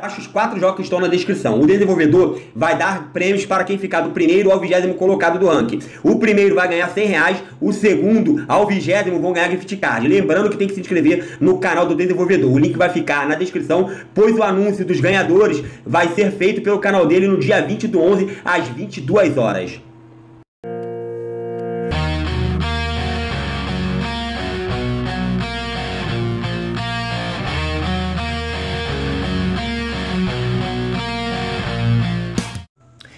Baixa os quatro jogos que estão na descrição. O desenvolvedor vai dar prêmios para quem ficar do primeiro ao vigésimo colocado do ranking. O primeiro vai ganhar 100 reais, o segundo ao vigésimo vão ganhar gift card. Lembrando que tem que se inscrever no canal do desenvolvedor. O link vai ficar na descrição, pois o anúncio dos ganhadores vai ser feito pelo canal dele no dia 20 do 11 às 22 horas.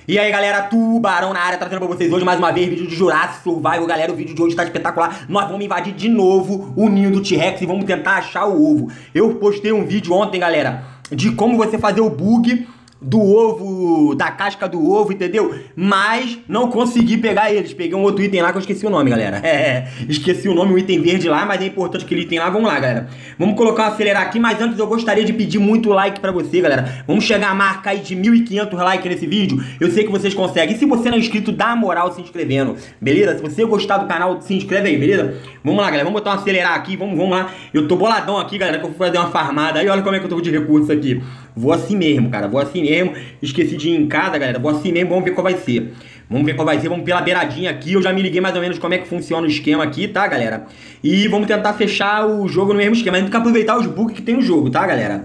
E aí galera, Tubarão na área, trazendo pra vocês hoje mais uma vez vídeo de Jurassic Survival. Galera, o vídeo de hoje tá espetacular. Nós vamos invadir de novo o ninho do T-Rex e vamos tentar achar o ovo. Eu postei um vídeo ontem galera, de como você fazer o bug do ovo, da casca do ovo, entendeu? Mas não consegui pegar eles. Peguei um outro item lá que eu esqueci o nome, galera. É, esqueci o nome, um item verde lá, mas é importante aquele item lá. Vamos lá, galera. Vamos colocar um acelerar aqui, mas antes eu gostaria de pedir muito like pra você, galera. Vamos chegar a marca aí de 1.500 likes nesse vídeo. Eu sei que vocês conseguem. E se você não é inscrito, dá moral se inscrevendo, beleza? Se você gostar do canal, se inscreve aí, beleza? Vamos lá, galera. Vamos botar um acelerar aqui. Vamos, vamos lá. Eu tô boladão aqui, galera, que eu fui fazer uma farmada. Aí olha como é que eu tô de recurso aqui. Vou assim mesmo, cara. Vou assim mesmo. Esqueci de ir em casa, galera. Vou assim mesmo. Vamos ver qual vai ser. Vamos ver qual vai ser. Vamos pela beiradinha aqui. Eu já me liguei mais ou menos como é que funciona o esquema aqui, tá, galera? E vamos tentar fechar o jogo no mesmo esquema. A gente tem que aproveitar os bugs que tem no jogo, tá, galera?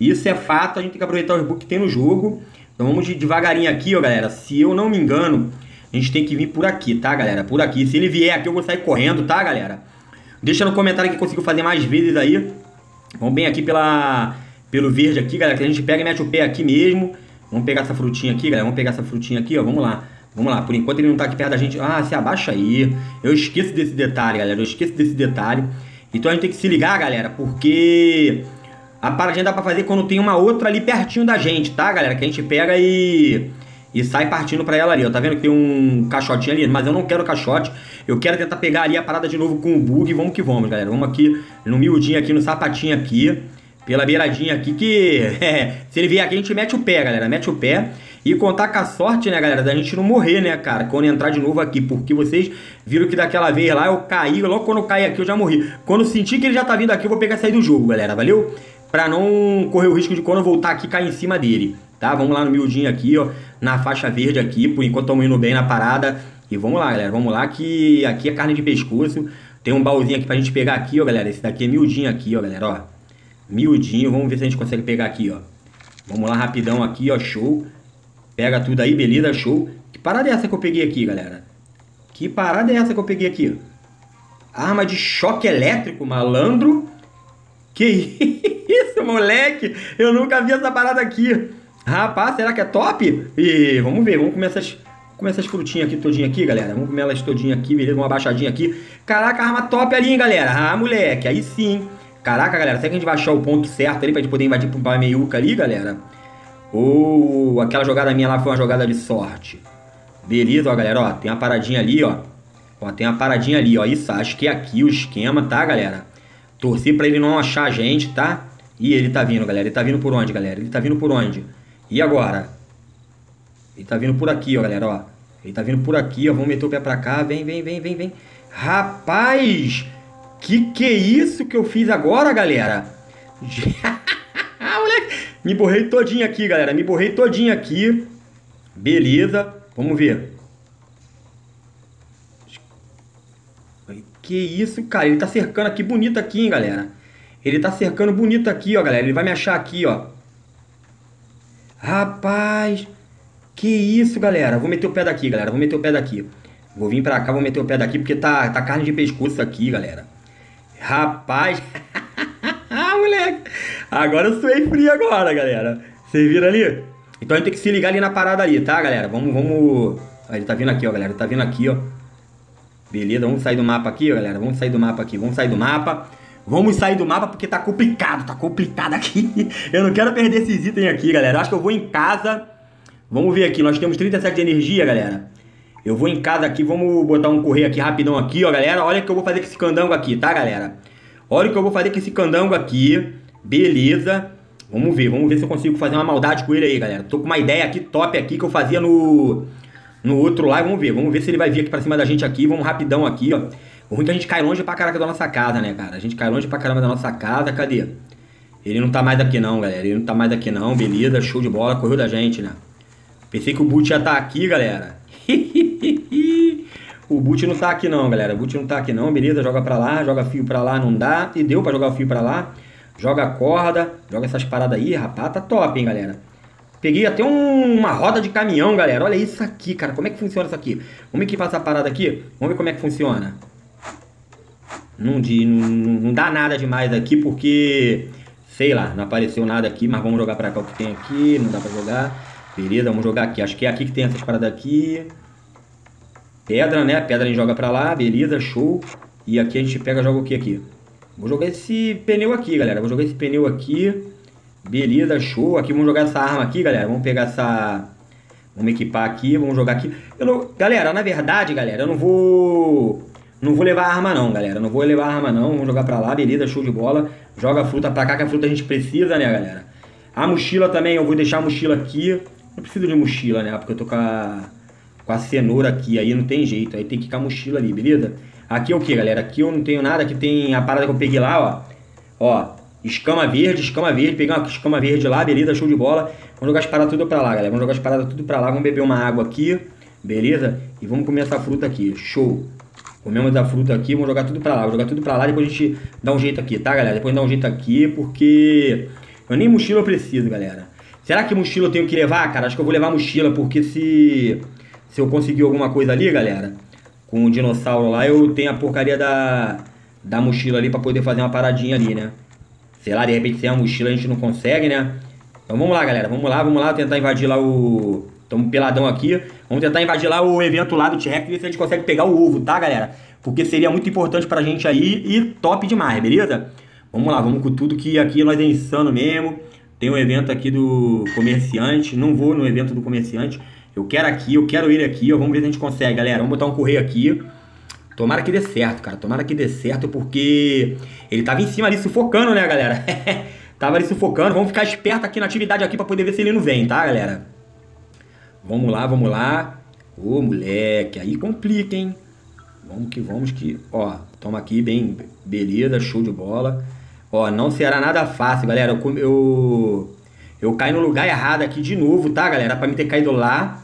Isso é fato. A gente tem que aproveitar os bugs que tem no jogo. Então vamos devagarinho aqui, ó, galera. Se eu não me engano, a gente tem que vir por aqui, tá, galera? Por aqui. Se ele vier aqui, eu vou sair correndo, tá, galera? Deixa no comentário que consigo fazer mais vezes aí. Vamos bem aqui pela pelo verde aqui, galera, que a gente pega e mete o pé aqui mesmo. Vamos pegar essa frutinha aqui, galera. Vamos pegar essa frutinha aqui, ó. Vamos lá. Vamos lá. Por enquanto ele não tá aqui perto da gente. Ah, se abaixa aí. Eu esqueço desse detalhe, galera. Eu esqueço desse detalhe. Então a gente tem que se ligar, galera, porque a paradinha dá pra fazer quando tem uma outra ali pertinho da gente, tá, galera? Que a gente pega e... E sai partindo pra ela ali, ó. Tá vendo que tem um caixotinho ali? Mas eu não quero caixote. Eu quero tentar pegar ali a parada de novo com o bug. Vamos que vamos, galera. Vamos aqui no miudinho aqui, no sapatinho aqui pela beiradinha aqui que é, se ele vier aqui a gente mete o pé, galera, mete o pé e contar com a sorte, né, galera, da gente não morrer, né, cara, quando entrar de novo aqui, porque vocês viram que daquela vez lá eu caí, logo quando eu caí aqui eu já morri. Quando senti que ele já tá vindo aqui eu vou pegar e sair do jogo, galera, valeu? Pra não correr o risco de quando eu voltar aqui cair em cima dele, tá? Vamos lá no miudinho aqui, ó, na faixa verde aqui, por enquanto estamos indo bem na parada. E vamos lá, galera, vamos lá que aqui é carne de pescoço. Tem um baúzinho aqui pra gente pegar aqui, ó, galera, esse daqui é miudinho aqui, ó, galera, ó miudinho. Vamos ver se a gente consegue pegar aqui, ó. Vamos lá rapidão aqui, ó, show. Pega tudo aí, beleza, show. Que parada é essa que eu peguei aqui, galera? Que parada é essa que eu peguei aqui? Arma de choque elétrico, malandro. Que isso, moleque? Eu nunca vi essa parada aqui. Rapaz, será que é top? E vamos ver, vamos comer essas, comer essas frutinhas aqui todinha aqui, galera. Vamos comer elas todinha aqui, beleza? Uma baixadinha aqui. Caraca, arma top ali, hein, galera? Ah, moleque, aí sim. Caraca, galera, será que a gente vai achar o ponto certo ali pra gente poder invadir pro meiuca ali, galera? Ou aquela jogada minha lá foi uma jogada de sorte? Beleza, ó, galera, ó, tem uma paradinha ali, ó. Ó, tem uma paradinha ali, ó. Isso, acho que é aqui o esquema, tá, galera? Torci pra ele não achar a gente, tá? E ele tá vindo, galera. Ele tá vindo por onde, galera? Ele tá vindo por onde? E agora? Ele tá vindo por aqui, ó, galera, ó. Ele tá vindo por aqui, ó. Vamos meter o pé pra cá. Vem, vem, vem, vem, vem. Rapaz! Que que é isso que eu fiz agora, galera? Me borrei todinho aqui, galera. Me borrei todinho aqui. Beleza. Vamos ver. Que isso, cara. Ele tá cercando aqui bonito aqui, hein, galera. Ele tá cercando bonito aqui, ó, galera. Ele vai me achar aqui, ó. Rapaz. Que isso, galera. Vou meter o pé daqui, galera. Vou meter o pé daqui. Vou vir pra cá, vou meter o pé daqui, porque tá, tá carne de pescoço aqui, galera. Rapaz. ah, moleque. Agora eu suei frio agora, galera. Vocês viram ali? Então a gente tem que se ligar ali na parada ali, tá, galera? Vamos, vamos... Ele tá vindo aqui, ó, galera. Ele tá vindo aqui, ó. Beleza, vamos sair do mapa aqui, ó, galera. Vamos sair do mapa aqui. Vamos sair do mapa. Vamos sair do mapa porque tá complicado. Tá complicado aqui. Eu não quero perder esses itens aqui, galera. Eu acho que eu vou em casa. Vamos ver aqui. Nós temos 37 de energia, galera. Eu vou em casa aqui, vamos botar um correio aqui rapidão aqui, ó, galera. Olha o que eu vou fazer com esse candango aqui, tá, galera? Olha o que eu vou fazer com esse candango aqui. Beleza. Vamos ver, vamos ver se eu consigo fazer uma maldade com ele aí, galera. Tô com uma ideia aqui top aqui que eu fazia no no outro lá. Vamos ver, vamos ver se ele vai vir aqui pra cima da gente aqui. Vamos rapidão aqui, ó. O ruim é que a gente cai longe pra caraca da nossa casa, né, cara? A gente cai longe pra caramba da nossa casa. Cadê? Ele não tá mais aqui não, galera. Ele não tá mais aqui não, beleza. Show de bola, correu da gente, né? Pensei que o boot já tá aqui, galera. o boot não tá aqui não, galera. O boot não tá aqui não, beleza. Joga pra lá, joga fio pra lá, não dá. E deu pra jogar o fio pra lá. Joga corda, joga essas paradas aí, rapaz. Tá top, hein, galera. Peguei até um, uma roda de caminhão, galera. Olha isso aqui, cara. Como é que funciona isso aqui? Vamos equipar essa parada aqui? Vamos ver como é que funciona. Não, de, não, não dá nada demais aqui, porque... Sei lá, não apareceu nada aqui, mas vamos jogar pra cá o que tem aqui. Não dá pra jogar. Beleza, vamos jogar aqui. Acho que é aqui que tem essas paradas aqui. Pedra, né? Pedra a gente joga pra lá. Beleza, show. E aqui a gente pega joga o que aqui? Vou jogar esse pneu aqui, galera. Vou jogar esse pneu aqui. Beleza, show. Aqui vamos jogar essa arma aqui, galera. Vamos pegar essa... Vamos equipar aqui, vamos jogar aqui. Eu não... Galera, na verdade, galera, eu não vou... Não vou levar arma não, galera. Não vou levar arma não. Vamos jogar pra lá, beleza, show de bola. Joga a fruta pra cá, que a fruta a gente precisa, né, galera? A mochila também, eu vou deixar a mochila aqui. Não preciso de mochila, né? Porque eu tô com a, com a cenoura aqui, aí não tem jeito. Aí tem que ficar a mochila ali, beleza? Aqui é o que, galera? Aqui eu não tenho nada. Aqui tem a parada que eu peguei lá, ó. Ó, Escama verde, escama verde, pegar uma escama verde lá, beleza, show de bola. Vamos jogar as paradas tudo pra lá, galera. Vamos jogar as paradas tudo pra lá, vamos beber uma água aqui, beleza? E vamos comer essa fruta aqui, show. Comemos a fruta aqui, vamos jogar tudo pra lá. Vamos jogar tudo pra lá, depois a gente dá um jeito aqui, tá, galera? Depois dá um jeito aqui, porque eu nem mochila eu preciso, galera. Será que mochila eu tenho que levar, cara? Acho que eu vou levar mochila, porque se, se eu conseguir alguma coisa ali, galera, com o dinossauro lá, eu tenho a porcaria da, da mochila ali pra poder fazer uma paradinha ali, né? Sei lá, de repente sem a mochila a gente não consegue, né? Então vamos lá, galera. Vamos lá, vamos lá tentar invadir lá o... Estamos peladão aqui. Vamos tentar invadir lá o evento lá do T-Rex ver se a gente consegue pegar o ovo, tá, galera? Porque seria muito importante pra gente aí e top demais, beleza? Vamos lá, vamos com tudo que aqui nós é insano mesmo. Tem um evento aqui do comerciante. Não vou no evento do comerciante. Eu quero aqui, eu quero ir aqui. Ó. Vamos ver se a gente consegue, galera. Vamos botar um correio aqui. Tomara que dê certo, cara. Tomara que dê certo, porque ele tava em cima ali sufocando, né, galera? tava ali sufocando. Vamos ficar esperto aqui na atividade aqui pra poder ver se ele não vem, tá, galera? Vamos lá, vamos lá. Ô, moleque, aí complica, hein? Vamos que vamos que... Ó, toma aqui, bem... Beleza, show de bola. Ó, não será nada fácil, galera. Eu... Eu, eu caí no lugar errado aqui de novo, tá, galera? Pra mim ter caído lá.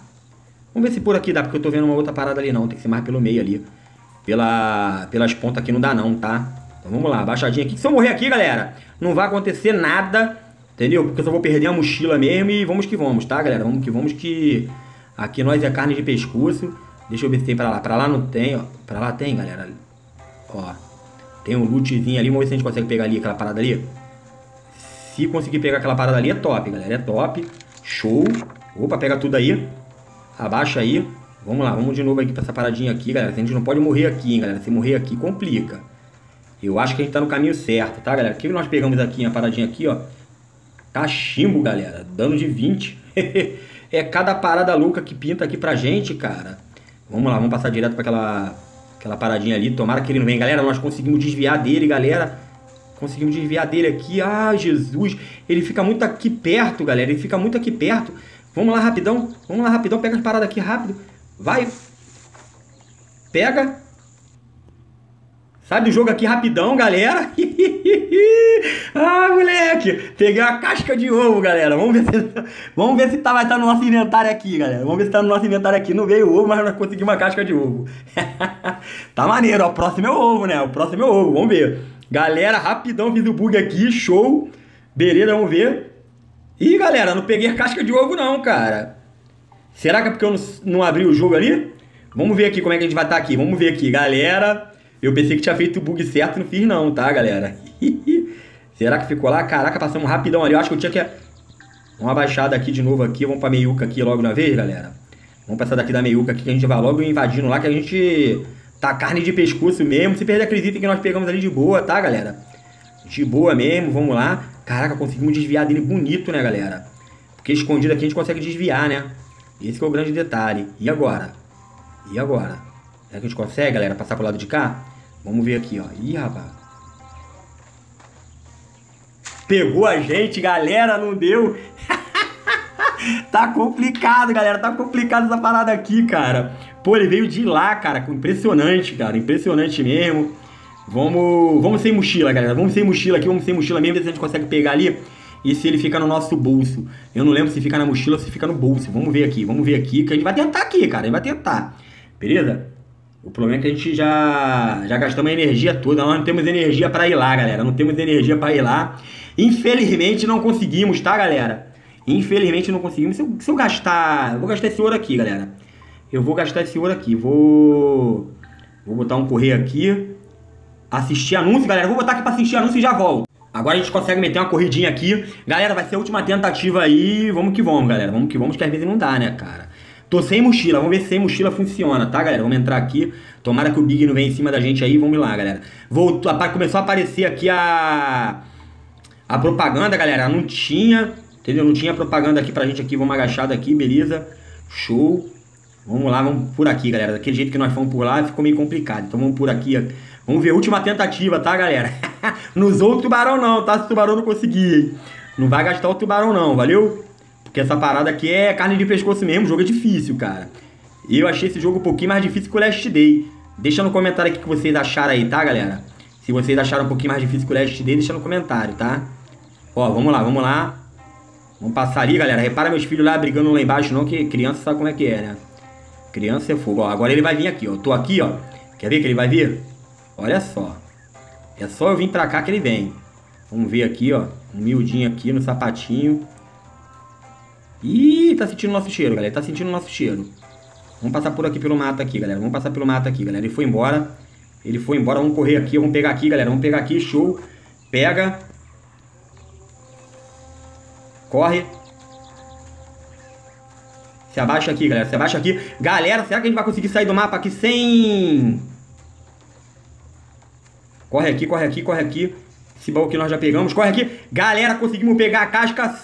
Vamos ver se por aqui dá, porque eu tô vendo uma outra parada ali não. Tem que ser mais pelo meio ali. Pela, pelas pontas aqui não dá não, tá? Então vamos lá, baixadinha aqui. Se eu morrer aqui, galera, não vai acontecer nada, entendeu? Porque eu só vou perder a mochila mesmo e vamos que vamos, tá, galera? Vamos que vamos que aqui nós é carne de pescoço. Deixa eu ver se tem pra lá. Pra lá não tem, ó. Pra lá tem, galera. Ó. Tem um lootzinho ali. Vamos ver se a gente consegue pegar ali aquela parada ali. Se conseguir pegar aquela parada ali, é top, galera. É top. Show. Opa, pega tudo aí. Abaixa aí. Vamos lá, vamos de novo aqui pra essa paradinha aqui, galera. A gente não pode morrer aqui, hein, galera. Se morrer aqui, complica. Eu acho que a gente tá no caminho certo, tá, galera? O que nós pegamos aqui, a paradinha aqui, ó. Cachimbo, galera. Dano de 20. é cada parada louca que pinta aqui pra gente, cara. Vamos lá, vamos passar direto pra aquela, aquela paradinha ali. Tomara que ele não venha. Galera, nós conseguimos desviar dele, galera. Conseguimos desviar dele aqui. Ah, Jesus. Ele fica muito aqui perto, galera. Ele fica muito aqui perto. Vamos lá, rapidão. Vamos lá, rapidão. Pega as paradas aqui rápido. Vai. Pega. Sai do jogo aqui rapidão, galera. ah, moleque. Peguei uma casca de ovo, galera. Vamos ver se, vamos ver se tá, vai estar tá no nosso inventário aqui, galera. Vamos ver se tá no nosso inventário aqui. Não veio ovo, mas nós conseguimos uma casca de ovo. tá maneiro. O próximo é o ovo, né? O próximo é o ovo. Vamos ver. Galera, rapidão fiz o bug aqui. Show. Beleza, vamos ver. Ih, galera, não peguei a casca de ovo não, cara. Será que é porque eu não, não abri o jogo ali? Vamos ver aqui como é que a gente vai estar tá aqui. Vamos ver aqui, galera. Eu pensei que tinha feito o bug certo e não fiz não, tá, galera? Será que ficou lá? Caraca, passamos rapidão ali. Eu acho que eu tinha que... Uma baixada aqui de novo aqui. Vamos pra meiuca aqui logo na vez, galera. Vamos passar daqui da meiuca aqui que a gente vai logo invadindo lá. Que a gente tá carne de pescoço mesmo. Se perder itens que nós pegamos ali de boa, tá, galera? De boa mesmo, vamos lá. Caraca, conseguimos desviar dele bonito, né, galera? Porque escondido aqui a gente consegue desviar, né? Esse é o grande detalhe. E agora? E agora? Será que a gente consegue, galera, passar pro lado de cá? Vamos ver aqui, ó. Ih, rapaz. Pegou a gente, galera, não deu. tá complicado, galera. Tá complicado essa parada aqui, cara. Pô, ele veio de lá, cara. Impressionante, cara. Impressionante mesmo. Vamos, vamos sem mochila, galera. Vamos sem mochila aqui, vamos sem mochila mesmo, ver se a gente consegue pegar ali. E se ele fica no nosso bolso. Eu não lembro se fica na mochila ou se fica no bolso. Vamos ver aqui, vamos ver aqui, que a gente vai tentar aqui, cara. A gente vai tentar. Beleza? O problema é que a gente já, já gastamos a energia toda. Nós não temos energia para ir lá, galera. Não temos energia para ir lá. Infelizmente não conseguimos, tá, galera? Infelizmente não conseguimos. Se eu, se eu gastar... Eu vou gastar esse ouro aqui, galera. Eu vou gastar esse ouro aqui. Vou... Vou botar um correio aqui. Assistir anúncio, galera. Vou botar aqui pra assistir anúncio e já volto. Agora a gente consegue meter uma corridinha aqui. Galera, vai ser a última tentativa aí. Vamos que vamos, galera. Vamos que vamos, que às vezes não dá, né, cara? Tô sem mochila. Vamos ver se sem mochila funciona, tá, galera? Vamos entrar aqui. Tomara que o Big não venha em cima da gente aí. Vamos lá, galera. Voltou, começou a aparecer aqui a... A propaganda, galera. Não tinha... Entendeu? Não tinha propaganda aqui pra gente aqui. Vamos agachado aqui, beleza? Show. Vamos lá, vamos por aqui, galera. Daquele jeito que nós fomos por lá, ficou meio complicado. Então vamos por aqui, Vamos ver, última tentativa, tá, galera? não usou o tubarão não, tá? Se o tubarão não conseguir. Não vai gastar o tubarão não, valeu? Porque essa parada aqui é carne de pescoço mesmo, o jogo é difícil, cara. Eu achei esse jogo um pouquinho mais difícil que o Last Day. Deixa no comentário aqui o que vocês acharam aí, tá, galera? Se vocês acharam um pouquinho mais difícil que o Last Day, deixa no comentário, tá? Ó, vamos lá, vamos lá. Vamos passar ali, galera. Repara meus filhos lá brigando lá embaixo, não, que criança sabe como é que é, né? Criança é fogo. Ó, agora ele vai vir aqui, ó. tô aqui, ó. Quer ver que ele vai vir? Olha só. É só eu vir pra cá que ele vem. Vamos ver aqui, ó. Um miudinho aqui no sapatinho. Ih, tá sentindo nosso cheiro, galera. Tá sentindo nosso cheiro. Vamos passar por aqui pelo mato aqui, galera. Vamos passar pelo mato aqui, galera. Ele foi embora. Ele foi embora. Vamos correr aqui. Vamos pegar aqui, galera. Vamos pegar aqui. Show. Pega. Corre. Se abaixa aqui, galera. Se abaixa aqui. Galera, será que a gente vai conseguir sair do mapa aqui sem... Corre aqui, corre aqui, corre aqui. Esse baú que nós já pegamos. Corre aqui. Galera, conseguimos pegar a casca...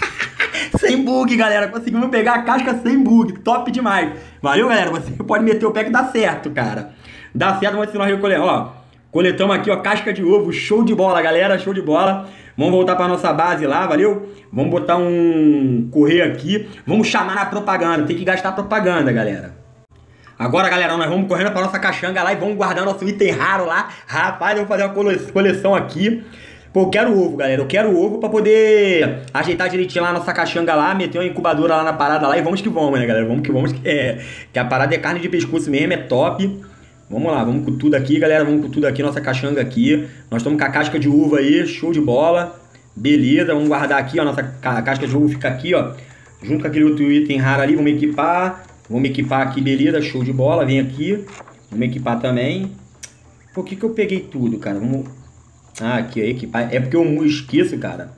sem bug, galera. Conseguimos pegar a casca sem bug. Top demais. Valeu, galera. Você pode meter o pé que dá certo, cara. Dá certo, mas se nós recolher. Ó, coletamos aqui, ó, casca de ovo. Show de bola, galera. Show de bola. Vamos voltar para nossa base lá, valeu? Vamos botar um correio aqui. Vamos chamar na propaganda. Tem que gastar propaganda, galera. Agora, galera, nós vamos correndo para nossa caixanga lá e vamos guardar nosso item raro lá. Rapaz, eu vou fazer uma coleção aqui. Pô, eu quero ovo, galera. Eu quero ovo pra poder ajeitar direitinho lá a nossa caixanga lá, meter uma incubadora lá na parada lá e vamos que vamos, né, galera? Vamos que vamos, que, é, que a parada é carne de pescoço mesmo, é top. Vamos lá, vamos com tudo aqui, galera. Vamos com tudo aqui, nossa caixanga aqui. Nós estamos com a casca de uva aí, show de bola. Beleza, vamos guardar aqui, ó. Nossa casca de uva fica aqui, ó. Junto com aquele outro item raro ali, vamos equipar. Vamos equipar aqui, beleza, show de bola. Vem aqui. Vamos equipar também. Por que que eu peguei tudo, cara? Vamos... Ah, aqui, ó, equipar. É porque eu esqueço, cara.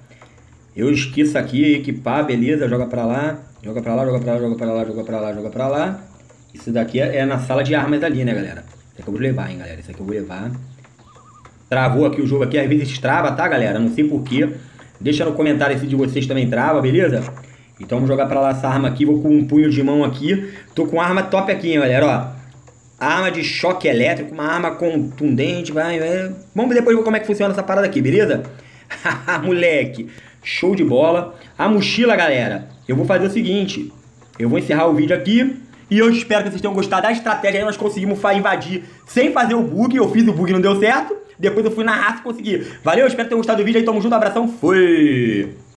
Eu esqueço aqui, equipar, beleza. Joga pra lá, joga pra lá, joga pra lá, joga pra lá, joga pra lá, joga pra lá. Isso daqui é, é na sala de armas ali, né, galera? Isso aqui eu vou levar, hein, galera. Isso aqui eu vou levar. Travou aqui o jogo aqui. Às vezes trava, tá, galera? Não sei porquê. Deixa no comentário se de vocês também trava, beleza? Então vamos jogar pra lá essa arma aqui. Vou com um punho de mão aqui. Tô com arma top aqui, hein, galera, ó. Arma de choque elétrico, uma arma contundente, vai, vai. Vamos ver depois como é que funciona essa parada aqui, beleza? Moleque, show de bola. A mochila, galera, eu vou fazer o seguinte. Eu vou encerrar o vídeo aqui. E eu espero que vocês tenham gostado da estratégia. Aí nós conseguimos invadir sem fazer o bug. Eu fiz o bug não deu certo. Depois eu fui na raça e consegui. Valeu, espero que tenham gostado do vídeo aí. Tamo junto, abração. Fui!